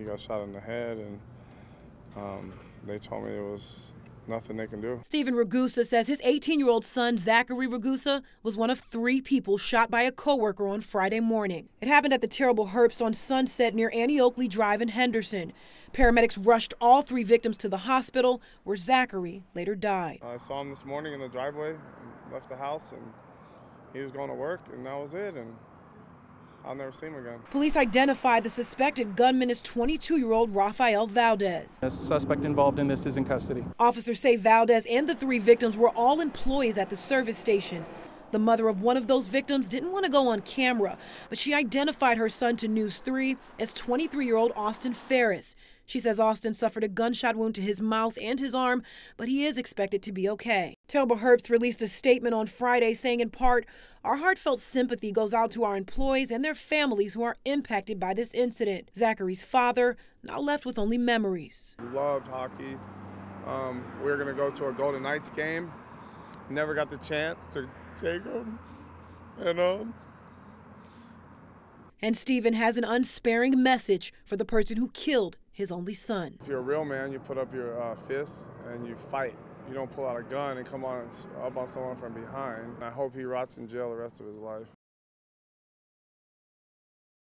he got shot in the head, and um, they told me it was nothing they can do. Stephen Ragusa says his 18 year old son, Zachary Ragusa, was one of three people shot by a coworker on Friday morning. It happened at the Terrible Herbst on Sunset near Annie Oakley Drive in Henderson. Paramedics rushed all three victims to the hospital, where Zachary later died. I saw him this morning in the driveway, left the house, and he was going to work, and that was it. And I'll never see him again. Police identified the suspected gunman as 22 year old Rafael Valdez. The suspect involved in this is in custody. Officers say Valdez and the three victims were all employees at the service station. The mother of one of those victims didn't want to go on camera, but she identified her son to News 3 as 23 year old Austin Ferris. She says Austin suffered a gunshot wound to his mouth and his arm, but he is expected to be okay. Terrible Herbst released a statement on Friday saying, in part, our heartfelt sympathy goes out to our employees and their families who are impacted by this incident. Zachary's father, now left with only memories. Loved hockey. Um, we were going to go to a Golden Knights game. Never got the chance to take him. And um, and Stephen has an unsparing message for the person who killed his only son. If you're a real man, you put up your uh, fists and you fight. You don't pull out a gun and come on up on someone from behind. I hope he rots in jail the rest of his life.